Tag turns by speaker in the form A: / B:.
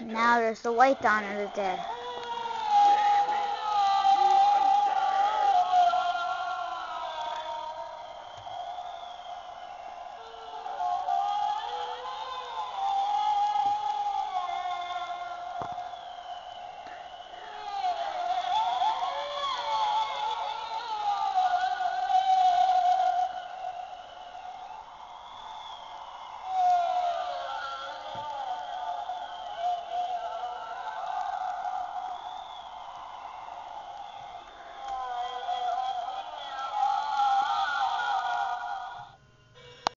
A: Now there's the white Dawn of the Dead.